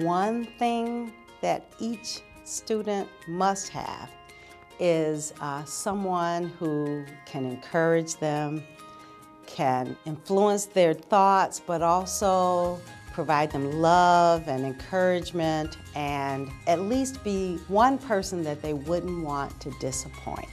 One thing that each student must have is uh, someone who can encourage them, can influence their thoughts, but also provide them love and encouragement, and at least be one person that they wouldn't want to disappoint.